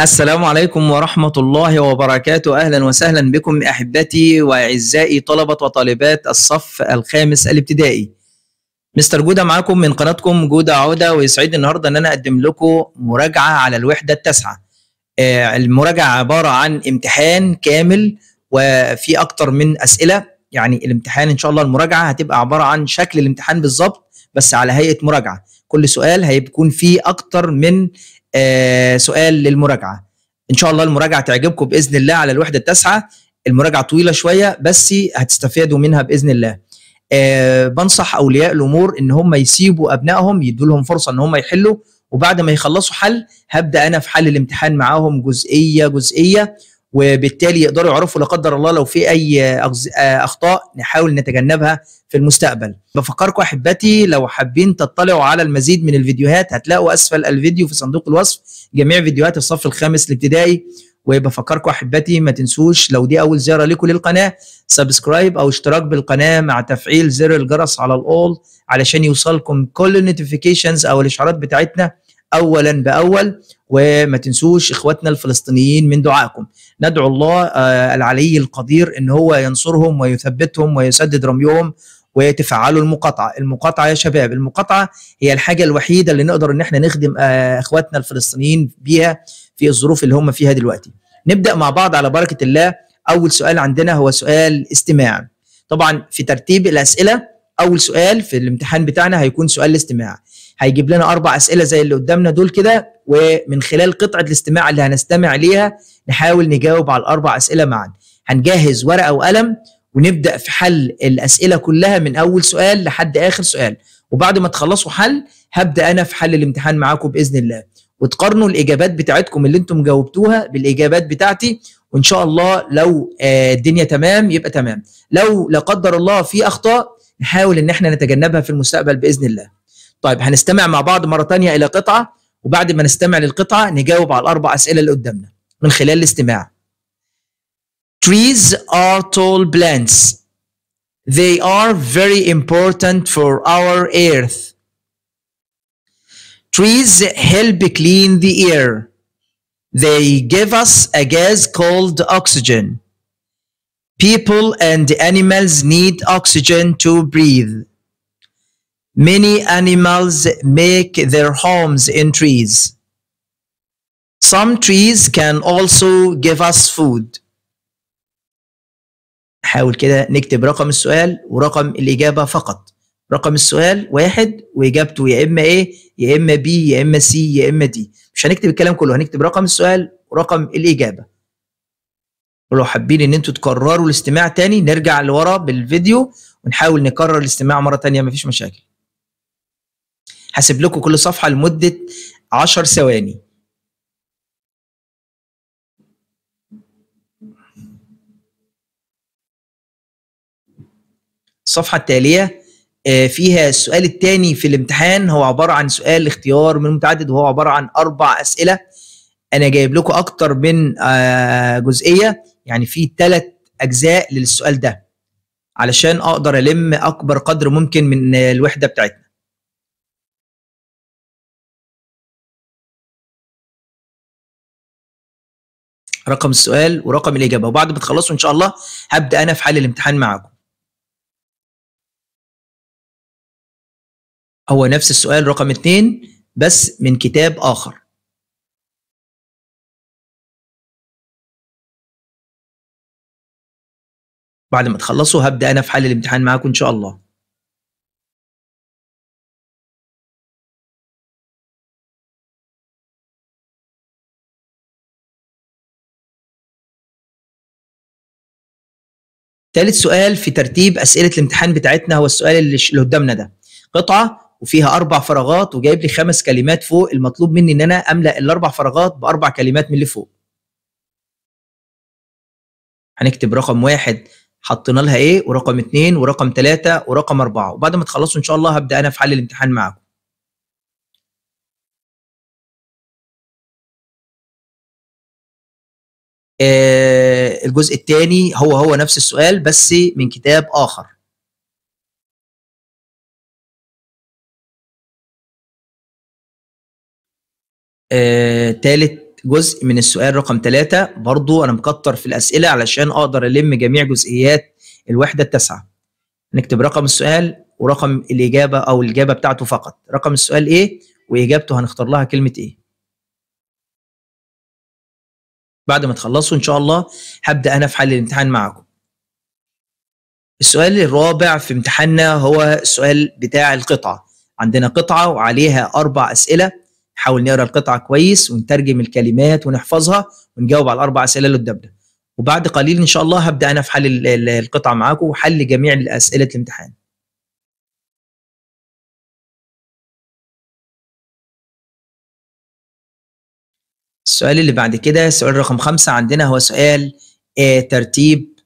السلام عليكم ورحمة الله وبركاته. أهلا وسهلا بكم أحبتي وأعزائي طلبة وطالبات الصف الخامس الابتدائي. مستر جودة معاكم من قناتكم جودة عودة ويسعدني النهاردة أن أنا أقدم لكم مراجعة على الوحدة التاسعة. آه، المراجعة عبارة عن امتحان كامل وفي أكتر من أسئلة. يعني الامتحان إن شاء الله المراجعة هتبقى عبارة عن شكل الامتحان بالظبط بس على هيئة مراجعة. كل سؤال هيكون فيه أكتر من سؤال للمراجعة. إن شاء الله المراجعة تعجبكم بإذن الله على الوحدة التاسعة. المراجعة طويلة شوية بس هتستفادوا منها بإذن الله. أه بنصح أولياء الأمور إن هم يسيبوا أبنائهم يدوا لهم فرصة إن هم يحلوا وبعد ما يخلصوا حل هبدأ أنا في حل الامتحان معاهم جزئية جزئية. وبالتالي يقدروا يعرفوا لا قدر الله لو في أي أخطاء نحاول نتجنبها في المستقبل. بفكركم أحبتي لو حابين تطلعوا على المزيد من الفيديوهات هتلاقوا أسفل الفيديو في صندوق الوصف. جميع فيديوهات الصف الخامس الابتدائي. وبفكركم أحبتي ما تنسوش لو دي أول زيارة لكم للقناة subscribe أو اشتراك بالقناة مع تفعيل زر الجرس على الأول علشان يوصلكم كل ال notifications أو الإشعارات بتاعتنا. اولا بأول وما تنسوش إخواتنا الفلسطينيين من دعائكم ندعو الله العلي القدير إن هو ينصرهم ويثبتهم ويسدد رميهم وتفعلوا المقاطعة، المقاطعة يا شباب، المقاطعة هي الحاجة الوحيدة اللي نقدر إن إحنا نخدم إخواتنا الفلسطينيين بيها في الظروف اللي هم فيها دلوقتي. نبدأ مع بعض على بركة الله، أول سؤال عندنا هو سؤال استماع. طبعا في ترتيب الأسئلة أول سؤال في الامتحان بتاعنا هيكون سؤال الاستماع. هيجيب لنا أربع أسئلة زي اللي قدامنا دول كده ومن خلال قطعة الاستماع اللي هنستمع ليها نحاول نجاوب على الأربع أسئلة معا. هنجهز ورقة وقلم ونبدأ في حل الأسئلة كلها من أول سؤال لحد آخر سؤال. وبعد ما تخلصوا حل هبدأ أنا في حل الامتحان معاكم بإذن الله. وتقارنوا الإجابات بتاعتكم اللي أنتم جاوبتوها بالإجابات بتاعتي وإن شاء الله لو الدنيا تمام يبقى تمام. لو لا قدر الله في أخطاء نحاول إن إحنا نتجنبها في المستقبل بإذن الله. طيب هنستمع مع بعض مره تانية إلى قطعه وبعد ما نستمع للقطعه نجاوب على الاربع اسئله اللي قدامنا من خلال الاستماع Trees are tall plants. They are very important for our earth. Trees help clean the air. They give us a gas called oxygen. People and animals need oxygen to breathe. Many animals make their homes in trees. Some trees can also give us food. حاول كده نكتب رقم السؤال ورقم الإجابة فقط رقم السؤال واحد وإجابته يا إما إيه يا إما بي يا إما سي يا إما دي مش هنكتب الكلام كله هنكتب رقم السؤال ورقم الإجابة ولو حابين إن أنتوا تكرروا الاستماع تاني نرجع لورا بالفيديو ونحاول نكرر الاستماع مرة تانية مفيش مشاكل هسيب لكم كل صفحة لمدة 10 ثواني. الصفحة التالية فيها السؤال الثاني في الامتحان. هو عبارة عن سؤال اختيار من متعدد وهو عبارة عن أربع أسئلة. أنا جايب لكم أكتر من جزئية. يعني في ثلاث أجزاء للسؤال ده علشان أقدر ألم أكبر قدر ممكن من الوحدة بتاعتنا. رقم السؤال ورقم الإجابة. وبعد ما تخلصوا إن شاء الله هبدأ أنا في حل الامتحان معاكم هو نفس السؤال رقم اتنين بس من كتاب آخر. بعد ما تخلصوا هبدأ أنا في حل الامتحان معاكم إن شاء الله. ثالث سؤال في ترتيب أسئلة الامتحان بتاعتنا هو السؤال اللي قدامنا ده. قطعة وفيها أربع فراغات وجايب لي خمس كلمات فوق المطلوب مني إن أنا أملأ الأربع فراغات بأربع كلمات من اللي فوق. هنكتب رقم واحد حطينا لها إيه؟ ورقم اتنين ورقم تلاتة ورقم أربعة. وبعد ما تخلصوا إن شاء الله هبدأ أنا في حل الامتحان معاكم. آه الجزء الثاني هو هو نفس السؤال بس من كتاب آخر. آه، تالت جزء من السؤال رقم ثلاثة برضو أنا مكتر في الأسئلة علشان أقدر ألم جميع جزئيات الوحدة التاسعة. نكتب رقم السؤال ورقم الإجابة أو الإجابة بتاعته فقط. رقم السؤال إيه؟ وإجابته هنختار لها كلمة إيه؟ بعد ما تخلصوا إن شاء الله هبدأ أنا في حل الامتحان معكم. السؤال الرابع في امتحاننا هو السؤال بتاع القطعة. عندنا قطعة وعليها أربع أسئلة. نحاول نقرأ القطعة كويس ونترجم الكلمات ونحفظها ونجاوب على الأربع أسئلة اللي قدامنا. وبعد قليل إن شاء الله هبدأ أنا في حل القطعة معاكم وحل جميع أسئلة الامتحان. السؤال اللي بعد كده السؤال رقم خمسة عندنا هو سؤال آه ترتيب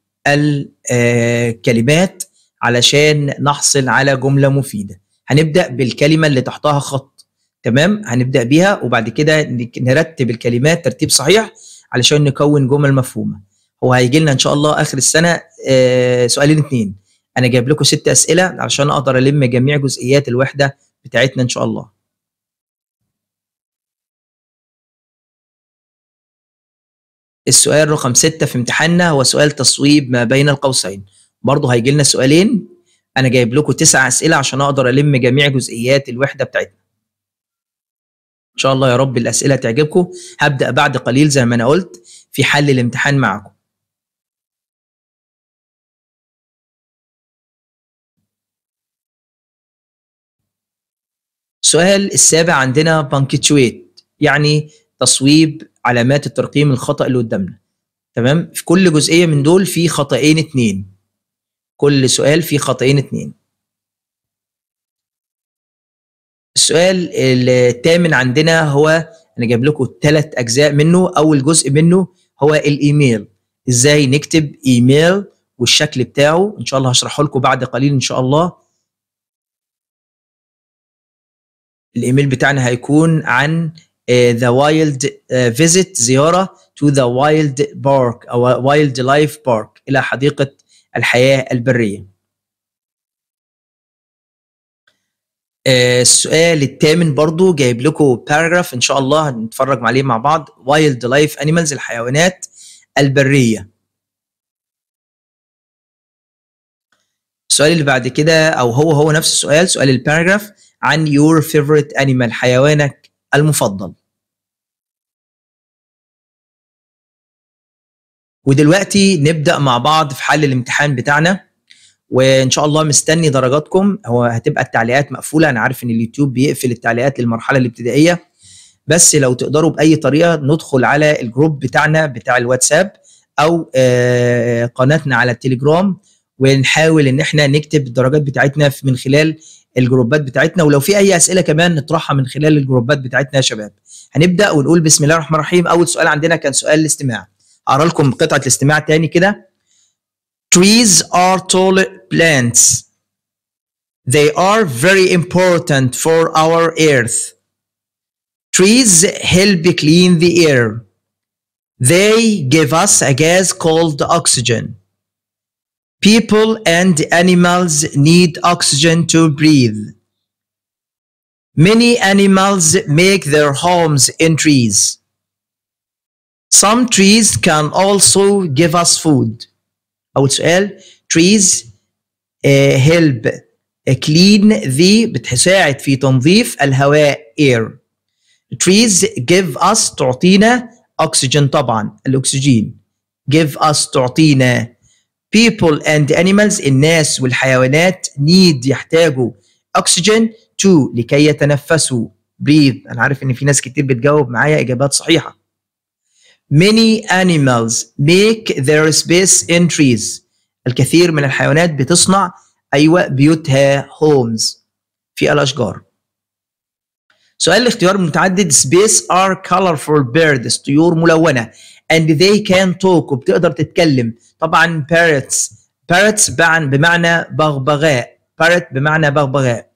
الكلمات علشان نحصل على جملة مفيدة. هنبدأ بالكلمة اللي تحتها خط تمام؟ هنبدأ بيها وبعد كده نرتب الكلمات ترتيب صحيح علشان نكون جمل مفهومة. هو هيجي لنا إن شاء الله آخر السنة آه سؤالين اتنين. أنا جايب لكم ست أسئلة علشان أقدر ألم جميع جزئيات الوحدة بتاعتنا إن شاء الله. السؤال رقم ستة في امتحاننا هو سؤال تصويب ما بين القوسين. برضه هيجي لنا سؤالين. أنا جايب لكم تسع أسئلة عشان أقدر ألم جميع جزئيات الوحدة بتاعتنا. إن شاء الله يا رب الأسئلة تعجبكم. هبدأ بعد قليل زي ما أنا قلت. في حل الامتحان معكم. السؤال السابع عندنا بانكتشويت. يعني تصويب علامات الترقيم الخطأ اللي قدامنا. تمام؟ في كل جزئية من دول في خطأين اتنين. كل سؤال فيه خطأين اتنين. السؤال الثامن عندنا هو أنا جايب لكم ثلاث أجزاء منه أول جزء منه هو الإيميل. إزاي نكتب إيميل والشكل بتاعه؟ إن شاء الله هشرحه لكم بعد قليل إن شاء الله. الإيميل بتاعنا هيكون عن the wild visit زيارة to the wild park أو wildlife park إلى حديقة الحياة البرية. السؤال الثامن برضو جايب لكم paragraph إن شاء الله هنتفرج عليه مع بعض. wildlife animals الحيوانات البرية. السؤال اللي بعد كده أو هو هو نفس السؤال سؤال ال paragraph عن your favorite animal حيوانك المفضل. ودلوقتي نبدأ مع بعض في حل الامتحان بتاعنا وإن شاء الله مستني درجاتكم. هو هتبقى التعليقات مقفولة أنا عارف إن اليوتيوب بيقفل التعليقات للمرحلة الابتدائية. بس لو تقدروا بأي طريقة ندخل على ال group بتاعنا بتاع الواتساب أو قناتنا على التليجرام ونحاول إن إحنا نكتب الدرجات بتاعتنا من خلال الجروبات بتاعتنا ولو في أي أسئلة كمان نطرحها من خلال الجروبات بتاعتنا يا شباب. هنبدأ ونقول بسم الله الرحمن الرحيم. أول سؤال عندنا كان سؤال الاستماع. أقرأ لكم قطعة الاستماع تاني كده. Trees are tall plants. They are very important for our earth. Trees help clean the air. They give us a gas called oxygen. people and animals need oxygen to breathe many animals make their homes in trees some trees can also give us food أول سؤال trees uh, help clean the بتساعد في تنظيف الهواء air trees give us تعطينا oxygen طبعا الأكسجين give us تعطينا people and animals الناس والحيوانات need يحتاجوا oxygen to لكي يتنفسوا breathe أنا عارف إن في ناس كتير بتجاوب معايا إجابات صحيحة Many animals make their space in trees. الكثير من الحيوانات بتصنع أيوة بيوتها homes في الأشجار. سؤال الاختيار متعدد. Space are colorful birds. طيور ملونة. And they can talk. وبتقدر تتكلم. طبعا parrots. Parrots بمعنى بغبغاء. Parrot بمعنى بغبغاء.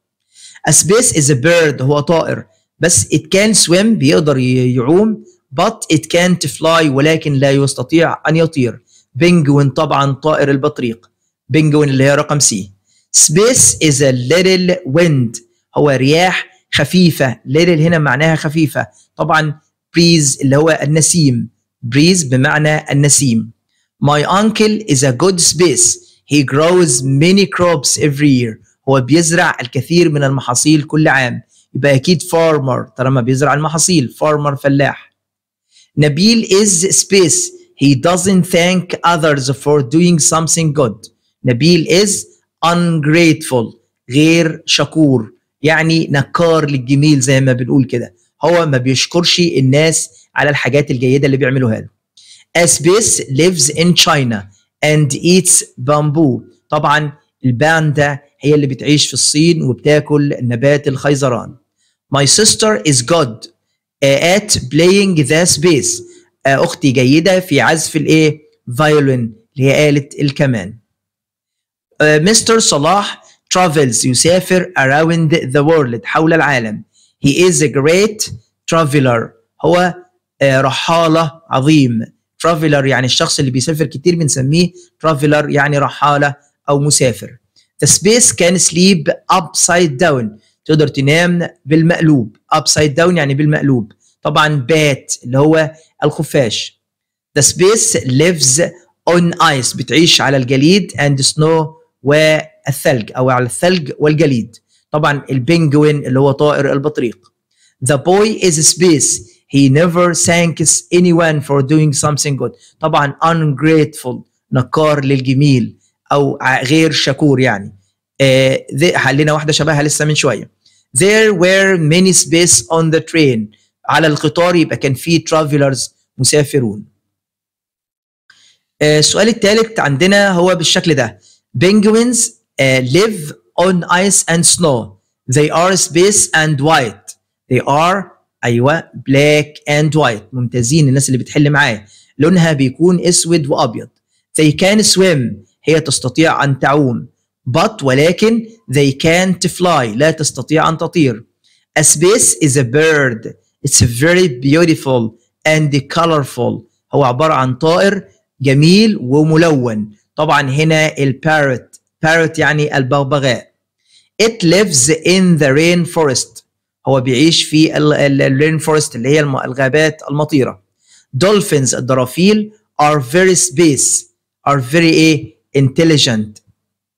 A space is a bird. هو طائر. بس it can swim. بيقدر يعوم. But it can't fly. ولكن لا يستطيع أن يطير. penguin طبعا طائر البطريق. penguin اللي هي رقم C space is a little wind. هو رياح خفيفة. ليل هنا معناها خفيفة. طبعا breeze اللي هو النسيم. breeze بمعنى النسيم. My uncle is a good space. He grows many crops every year. هو بيزرع الكثير من المحاصيل كل عام. يبقى أكيد farmer طالما بيزرع المحاصيل. farmer فلاح. نبيل is space. He doesn't thank others for doing something good. نبيل is ungrateful. غير شكور. يعني نكار للجميل زي ما بنقول كده. هو ما بيشكرش الناس على الحاجات الجيدة اللي بيعملوها له. Space lives in China and eats bamboo. طبعا الباندا هي اللي بتعيش في الصين وبتاكل نبات الخيزران. My sister is good at playing the space أختي جيدة في عزف الإيه؟ فايولين اللي هي آلة الكمان. مستر صلاح travels يسافر around the world حول العالم. He is a great traveler. هو رحالة عظيم. Traveler يعني الشخص اللي بيسافر كتير بنسميه traveler يعني رحالة أو مسافر. The space can sleep upside down. تقدر تنام بالمقلوب. Upside down يعني بالمقلوب. طبعا بات اللي هو الخفاش. The space lives on ice. بتعيش على الجليد and snow والثلج أو على الثلج والجليد. طبعا البنجوين اللي هو طائر البطريق. The boy is space. He never thanks anyone for doing something good. طبعا ungrateful نكار للجميل أو غير شكور يعني. آه حلينا واحدة شبهها لسه من شوية. There were many space on the train. على القطار يبقى كان في travelers مسافرون. آه السؤال الثالث عندنا هو بالشكل ده. Penguins live on ice and snow they are space and white they are أيوه black and white ممتازين الناس اللي بتحل معايا لونها بيكون اسود وابيض they can swim هي تستطيع ان تعوم but ولكن they can't fly لا تستطيع ان تطير a space is a bird it's very beautiful and colorful هو عباره عن طائر جميل وملون طبعا هنا ال parrot parrot يعني البغبغاء it lives in the rainforest. هو بيعيش في ال rainforest اللي هي الغابات المطيرة. Dolphins الدرافيل are very space are very إيه؟ intelligent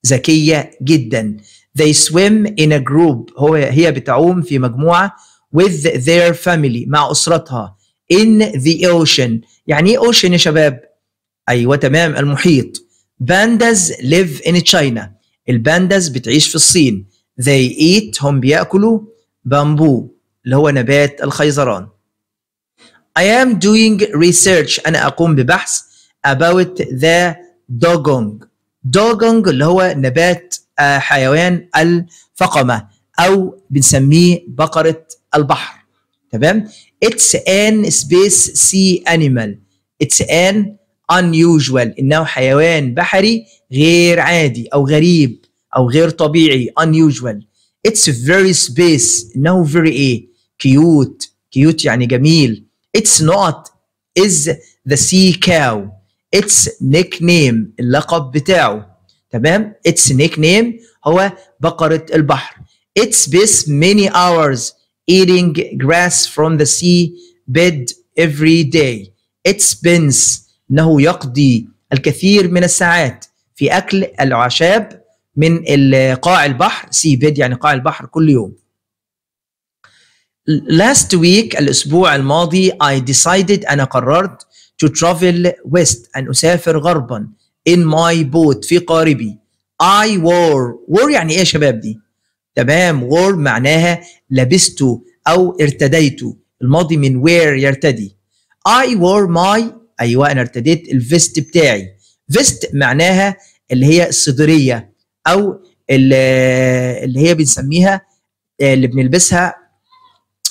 ذكية جدا. They swim in a group. هو هي بتعوم في مجموعة with their family مع أسرتها. In the ocean. يعني إيه ocean يا شباب؟ أيوه تمام المحيط. Pandas live in China. ال pandas بتعيش في الصين. They eat هم بيأكلوا بامبو اللي هو نبات الخيزران. I am doing research. أنا أقوم ببحث about the dogong. Dogong اللي هو نبات حيوان الفقمة أو بنسميه بقرة البحر. تمام؟ It's an space sea animal. It's an unusual إنه حيوان بحري غير عادي أو غريب أو غير طبيعي unusual It's very space إنه very إيه cute cute يعني جميل It's not is the sea cow It's nickname اللقب بتاعه تمام It's nickname هو بقرة البحر It spends many hours eating grass from the sea bed every day It spends إنه يقضي الكثير من الساعات في أكل الأعشاب من قاع البحر سي بيد يعني قاع البحر كل يوم. Last week الأسبوع الماضي I decided أنا قررت to travel west أن أسافر غربا in my boat في قاربي. I wore wore يعني إيه يا شباب دي؟ تمام wore معناها لبست أو ارتديت الماضي من wear يرتدي. I wore my أيوه أنا ارتديت ال vest بتاعي. vest معناها اللي هي الصدرية أو اللي هي بنسميها اللي بنلبسها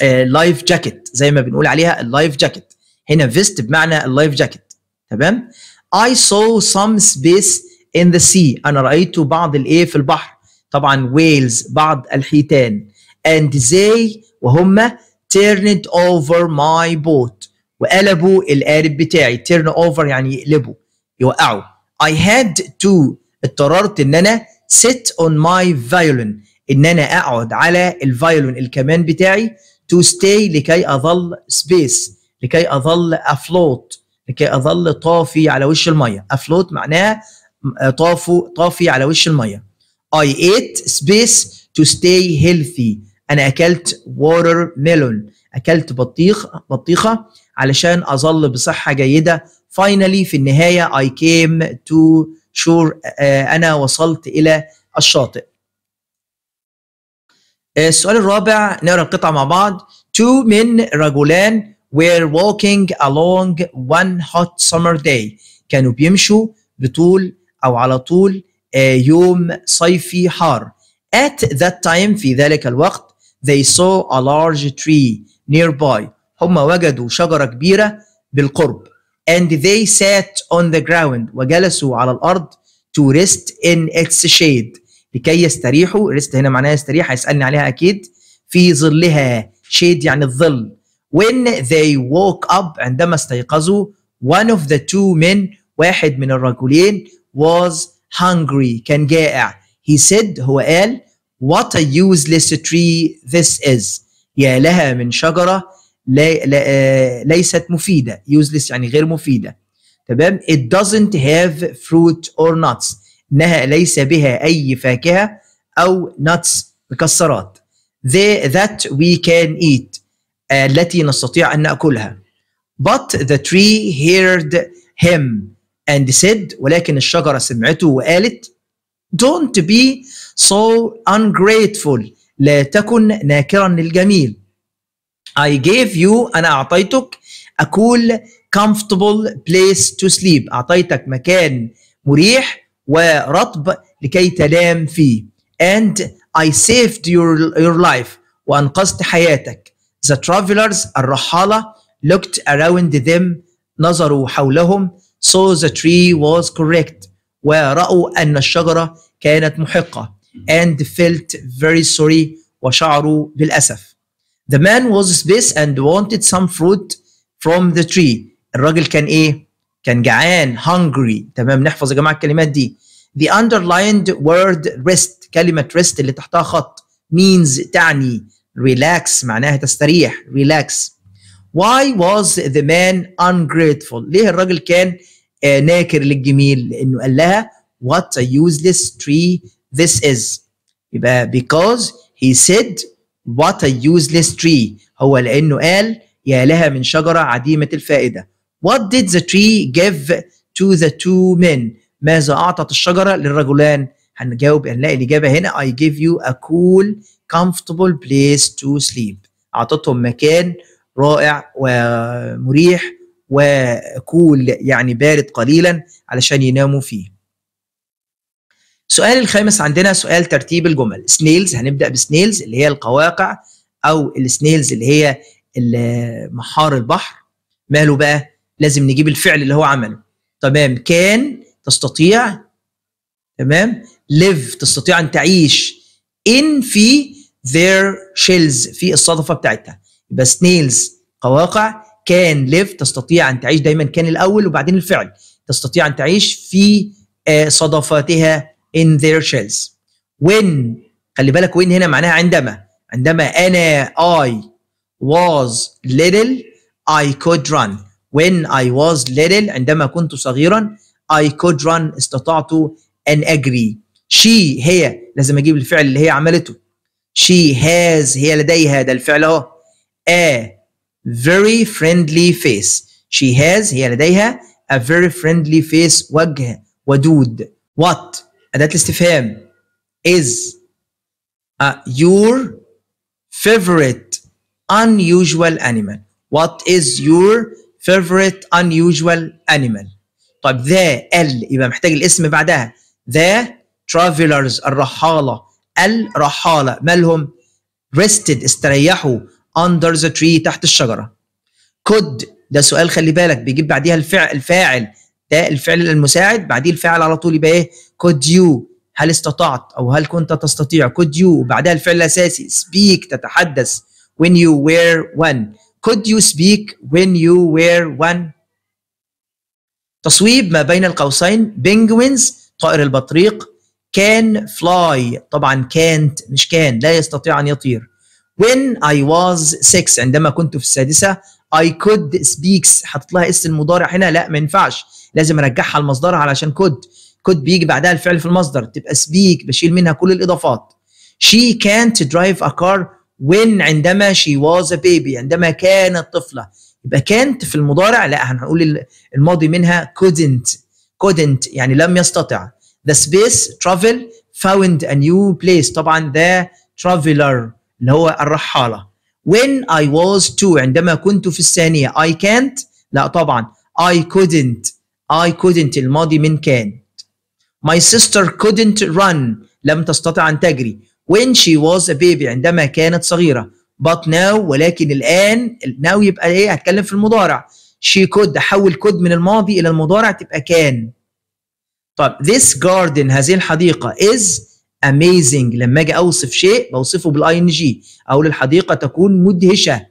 life jacket زي ما بنقول عليها ال life jacket هنا vest بمعنى ال life jacket تمام؟ I saw some space in the sea. أنا رأيت بعض الإيه في البحر. طبعا whales بعض الحيتان. and they وهم turned over my boat. وقلبوا القارب بتاعي. turn over يعني يقلبوا يوقعوا. I had to اضطررت إن أنا sit on my violin إن أنا أقعد على الفايولين الكمان بتاعي to stay لكي أظل space لكي أظل afloat لكي أظل طافي على وش المية. afloat معناها طافو طافي على وش المية. I ate space to stay healthy. أنا أكلت watermelon. أكلت بطيخ بطيخة علشان أظل بصحة جيدة. Finally في النهاية I came to shore أنا وصلت إلى الشاطئ. السؤال الرابع نقرأ القطعة مع بعض. Two men رجلان were walking along one hot summer day. كانوا بيمشوا بطول أو على طول يوم صيفي حار. At that time في ذلك الوقت they saw a large tree. Nearby. هم وجدوا شجرة كبيرة بالقرب. And they sat on the ground وجلسوا على الأرض to rest in its shade. لكي يستريحوا. rest هنا معناها يستريح هيسألني عليها أكيد. في ظلها shade يعني الظل. When they woke up عندما استيقظوا one of the two men واحد من الرجلين was hungry كان جائع. He said هو قال what a useless tree this is. يا لها من شجرة لا ليست مفيدة useless يعني غير مفيدة. تمام؟ It doesn't have fruit or nuts. إنها ليس بها أي فاكهة أو nuts مكسرات. They, that we can eat التي نستطيع أن نأكلها. But the tree heard him and said ولكن الشجرة سمعته وقالت don't be so ungrateful. لا تكن ناكرا للجميل I gave you أنا أعطيتك a cool comfortable place to sleep أعطيتك مكان مريح ورطب لكي تنام فيه and I saved your, your life وأنقذت حياتك the travelers الرحالة looked around them نظروا حولهم so the tree was correct ورأوا أن الشجرة كانت محقة and felt very sorry وشعروا بالأسف the man was space and wanted some fruit from the tree الراجل كان إيه؟ كان جعان hungry تمام نحفظ يا جماعة الكلمات دي the underlined word rest كلمة rest اللي تحتها خط means تعني relax معناها تستريح relax why was the man ungrateful ليه الراجل كان آه ناكر للجميل لانه قال لها what a useless tree this is. يبقى because he said what a useless tree. هو لأنه قال يا لها من شجرة عديمة الفائدة. What did the tree give to the two men? ماذا أعطت الشجرة للرجلان؟ هنجاوب هنلاقي الإجابة هنا I give you a cool comfortable place to sleep. أعطتهم مكان رائع ومريح وكول يعني بارد قليلا علشان يناموا فيه. السؤال الخامس عندنا سؤال ترتيب الجمل. snails هنبدأ ب snails اللي هي القواقع أو ال snails اللي هي محار البحر. ماله بقى؟ لازم نجيب الفعل اللي هو عمله. تمام. can تستطيع تمام. live تستطيع أن تعيش. in في their shells في الصدفة بتاعتها. يبقى snails قواقع can live تستطيع أن تعيش. دايما can الأول وبعدين الفعل. تستطيع أن تعيش في صدفاتها in their shells when خلي بالك when هنا معناها عندما عندما انا I was little I could run when I was little عندما كنت صغيرا I could run استطعت ان اجري she هي لازم اجيب الفعل اللي هي عملته she has هي لديها ده الفعل اهو a very friendly face she has هي لديها a very friendly face وجه ودود what أداة الاستفهام is uh, your favorite unusual animal. What is your favorite unusual animal? طيب ذا ال يبقى محتاج الاسم بعدها. the travelers الرحالة. الرحالة مالهم rested استريحوا under the tree تحت الشجرة. could ده سؤال خلي بالك بيجيب بعديها الفعل الفاعل. ده الفعل المساعد بعديه الفاعل على طول يبقى إيه؟ Could you? هل استطعت أو هل كنت تستطيع؟ could you? وبعدها الفعل الأساسي speak تتحدث. When you were one. Could you speak when you were one? تصويب ما بين القوسين. Penguins طائر البطريق. Can fly. طبعا can't مش كان لا يستطيع أن يطير. When I was six عندما كنت في السادسة I could speaks حاطط لها اس المضارع هنا. لا ما ينفعش. لازم أرجعها لمصدرها علشان could. Could بيجي بعدها الفعل في المصدر تبقى speak بشيل منها كل الإضافات. She can't drive a car when عندما she was a baby عندما كانت طفلة. يبقى كانت في المضارع لا هنقول الماضي منها couldn't. Couldn't يعني لم يستطع. The space travel found a new place. طبعا the traveler اللي هو الرحالة. When I was two عندما كنت في الثانية. I can't لا طبعا. I couldn't. I couldn't الماضي من كان. My sister couldn't run. لم تستطع أن تجري. When she was a baby عندما كانت صغيرة. But now ولكن الآن now يبقى إيه؟ هتكلم في المضارع. She could أحول could من الماضي إلى المضارع تبقى can. طيب this garden هذه الحديقة is amazing. لما أجي أوصف شيء بوصفه بال ing أقول الحديقه تكون مدهشة.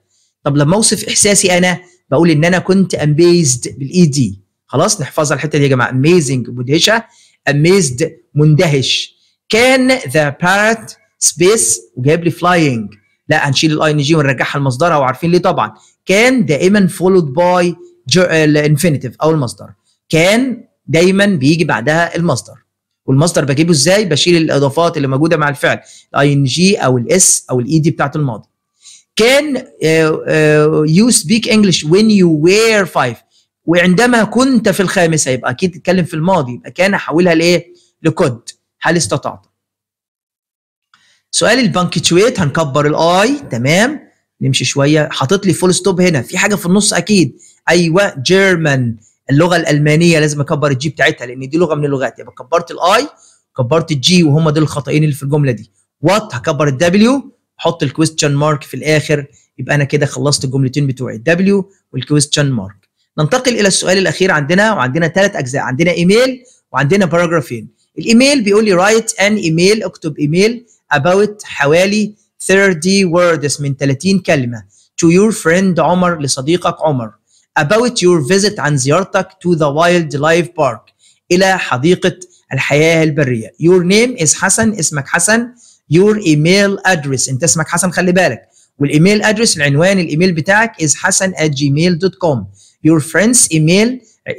طب لما أوصف إحساسي أنا بقول إن أنا كنت amazed بال ed خلاص نحفظها الحتة دي يا جماعة. Amazing مدهشة. Amazed مندهش. can the parrot space وجايب لي flying. لا هنشيل ال ing ونرجعها لمصدرها وعارفين ليه طبعا. can دائما followed by ال infinitive أو المصدر. can دايما بيجي بعدها المصدر. والمصدر بجيبه إزاي؟ بشيل الإضافات اللي موجودة مع الفعل. ال ing أو ال s أو ال ed بتاعت الماضي. can you speak English when you were five وعندما كنت في الخامسه يبقى أكيد تتكلم في الماضي يبقى can أحولها لإيه؟ ل could. هل استطعت؟ سؤال ال punctuate هنكبر ال I تمام؟ نمشي شوية. حاطط لي full stop هنا. في حاجة في النص أكيد. أيوه German اللغة الألمانية لازم أكبر ال G بتاعتها لأن دي لغة من اللغات. يبقى كبرت ال I كبرت ال G وهم دول الخطأين اللي في الجملة دي. What هكبر ال W أحط ال question mark في الآخر. يبقى أنا كده خلصت الجملتين بتوعي. ال W وال question mark ننتقل إلى السؤال الأخير عندنا وعندنا ثلاث أجزاء عندنا إيميل وعندنا paragraph ين الإيميل بيقول لي write an email اكتب إيميل about حوالي 30 words من 30 كلمة to your friend عمر لصديقك عمر. about your visit عن زيارتك to the wildlife park. إلى حديقة الحياة البرية. your name is حسن اسمك حسن. your email address أنت اسمك حسن خلي بالك. وال email address العنوان الإيميل بتاعك is حسن at gmail.com your friend's email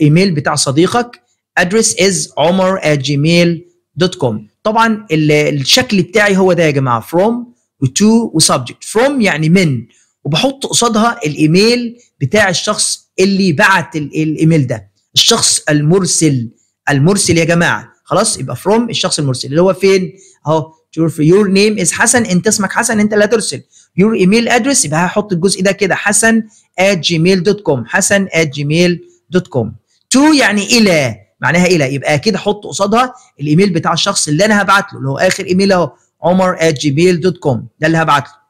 ايميل بتاع صديقك. Address is عمر at gmail.com طبعا الشكل بتاعي هو ده يا جماعة. From و to و subject. From يعني من. وبحط قصادها الإيميل بتاع الشخص اللي بعت الإيميل ده. الشخص المرسل. المرسل يا جماعة. خلاص يبقى from الشخص المرسل. اللي هو فين؟ أهو. your name is حسن انت اسمك حسن انت اللي هترسل your email address يبقى هحط الجزء ده كده. حسن at gmail.com حسن at gmail.com to يعني إلى. معناها إلى. يبقى كده أحط قصادها الإيميل بتاع الشخص اللي أنا هبعت له. اللي هو آخر إيميل أهو. عمر at gmail.com ده اللي هبعت له.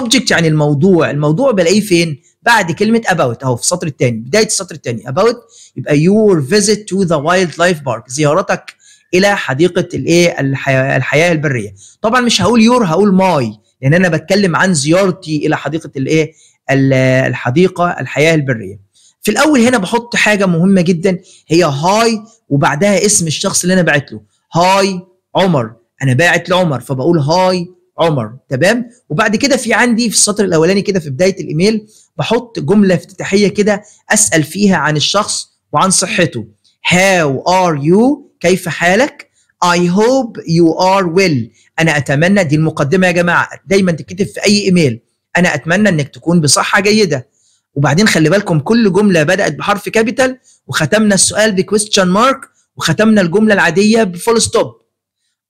Subject يعني الموضوع. الموضوع بلاقيه فين؟ بعد كلمة about أهو في السطر الثاني بداية السطر الثاني about يبقى your visit to the wildlife park. زيارتك إلى حديقة الإيه؟ الحياة, الحياة البرية. طبعا مش هقول your هقول my لأن أنا بتكلم عن زيارتي إلى حديقة الإيه؟ الحديقة الحياة البرية. في الأول هنا بحط حاجة مهمة جدا هي Hi وبعدها اسم الشخص اللي أنا باعت له. Hi عمر. أنا باعت لعمر فبقول Hi عمر. تمام؟ وبعد كده في عندي في السطر الأولاني كده في بداية الإيميل بحط جملة افتتاحية كده أسأل فيها عن الشخص وعن صحته. How are you? كيف حالك? I hope you are well. أنا أتمنى دي المقدمة يا جماعة. دايما تكتب في أي إيميل. أنا أتمنى إنك تكون بصحة جيدة. وبعدين خلي بالكم كل جملة بدأت بحرف capital وختمنا السؤال ب question mark وختمنا الجملة العادية ب full stop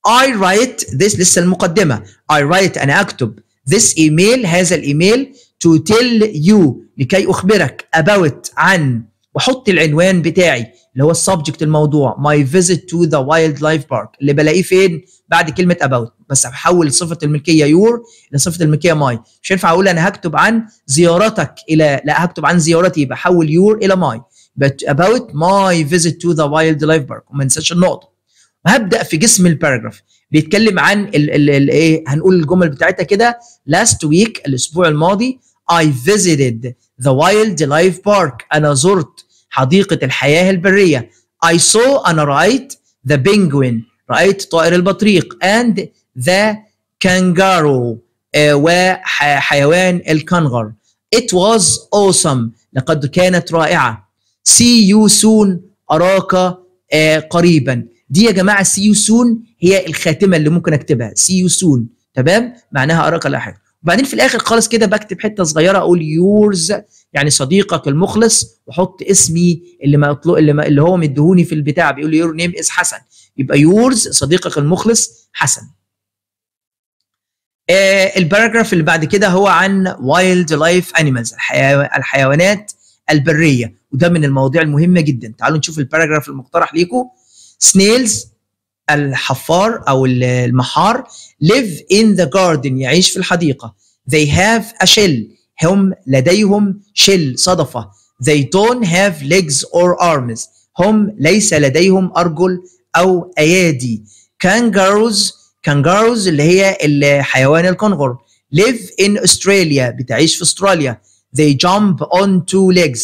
I write this لسه المقدمة. I write أنا أكتب. This email هذا الإيميل to tell you لكي أخبرك about عن. وحط العنوان بتاعي اللي هو ال subject الموضوع my visit to the wildlife park اللي بلاقيه فين؟ بعد كلمة about. بس بحول صفة الملكية your لصفة الملكية my. مش هينفع أقول أنا هكتب عن زيارتك إلى لا هكتب عن زيارتي بحول إلى my. But about my visit to the wildlife park. وما ننساش النقطة. وهبدا في جسم ال paragraph بيتكلم عن الايه هنقول الجمل بتاعتها كده. Last week الأسبوع الماضي I visited the wildlife park. أنا زرت حديقة الحياة البرية. I saw أنا رايت the penguin. رأيت طائر البطريق. And the kangaroo. uh, وحيوان الكنغر. It was awesome. لقد كانت رائعة. See you soon. أراك آه قريبا. دي يا جماعة see you soon هي الخاتمة اللي ممكن أكتبها. See you soon. تمام؟ معناها أراك لاحقا. وبعدين في الآخر خالص كده بكتب حتة صغيرة أقول yours يعني صديقك المخلص وحط اسمي اللي يطلق اللي, ما اللي هو مديهوني في البتاع بيقول لي your name is حسن. يبقى yours صديقك المخلص حسن. آه ال paragraph اللي بعد كده هو عن wildlife animals الحيوانات البرية. وده من المواضيع المهمة جدا. تعالوا نشوف ال paragraph المقترح ليكم سنيلز الحفار أو المحار live in the garden يعيش في الحديقة. They have a shell. هم لديهم شل صدفة. They don't have legs or arms. هم ليس لديهم أرجل أو أيادي. Kangaroos kangaroos اللي هي الحيوان الكنغر. Live in Australia بتعيش في أستراليا. They jump on two legs.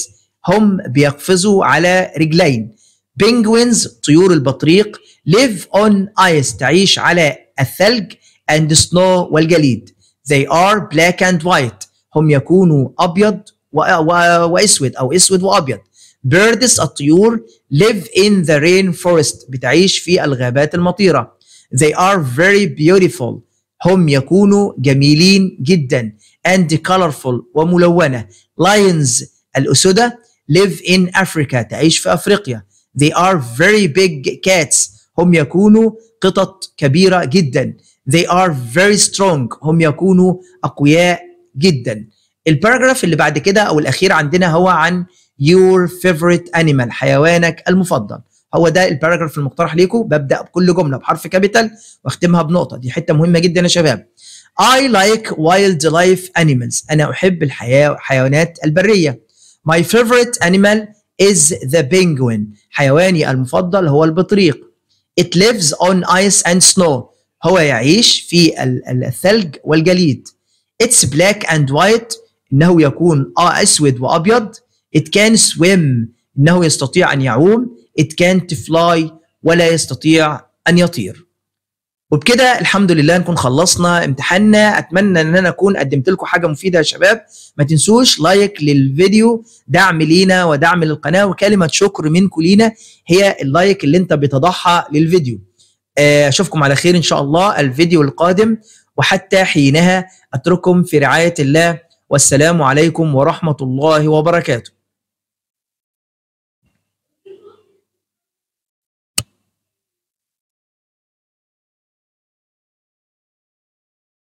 هم بيقفزوا على رجلين. Penguins طيور البطريق. live on ice تعيش على الثلج and snow والجليد they are black and white هم يكونوا أبيض وأسود أو أسود وأبيض birds الطيور live in the rainforest بتعيش في الغابات المطيرة they are very beautiful هم يكونوا جميلين جدا and colorful وملونة lions الأسودة live in Africa تعيش في أفريقيا they are very big cats هم يكونوا قطط كبيرة جدا. They are very strong. هم يكونوا أقوياء جدا. ال paragraph اللي بعد كده أو الأخير عندنا هو عن your favorite animal حيوانك المفضل. هو ده ال paragraph المقترح ليكم ببدأ بكل جملة بحرف capital واختمها بنقطة. دي حتة مهمة جدا يا شباب. I like wildlife animals. أنا أحب الحيوانات البرية. My favorite animal is the penguin. حيواني المفضل هو البطريق. It lives on ice and snow. هو يعيش في الثلج والجليد. It's black and white. إنه يكون أسود وأبيض. It can swim. إنه يستطيع أن يعوم. It can't fly. ولا يستطيع أن يطير. وبكده الحمد لله نكون خلصنا امتحاننا. أتمنى إن أنا أكون قدمت لكم حاجة مفيدة يا شباب. ما تنسوش like للفيديو دعم لينا ودعم للقناة وكلمة شكر منكم لينا هي ال like اللي أنت بتحطها للفيديو. أشوفكم على خير إن شاء الله الفيديو القادم وحتى حينها أترككم في رعاية الله. والسلام عليكم ورحمة الله وبركاته.